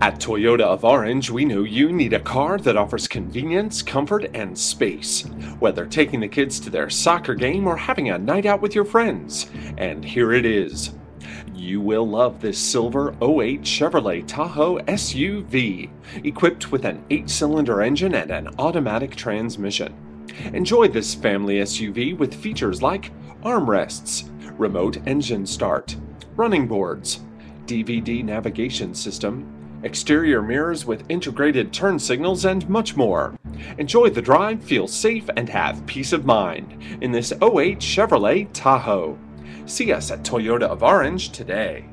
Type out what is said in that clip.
At Toyota of Orange, we know you need a car that offers convenience, comfort, and space. Whether taking the kids to their soccer game or having a night out with your friends. And here it is. You will love this silver 08 Chevrolet Tahoe SUV, equipped with an 8 cylinder engine and an automatic transmission. Enjoy this family SUV with features like armrests, remote engine start, running boards, DVD navigation system, exterior mirrors with integrated turn signals, and much more. Enjoy the drive, feel safe, and have peace of mind in this 08 Chevrolet Tahoe. See us at Toyota of Orange today.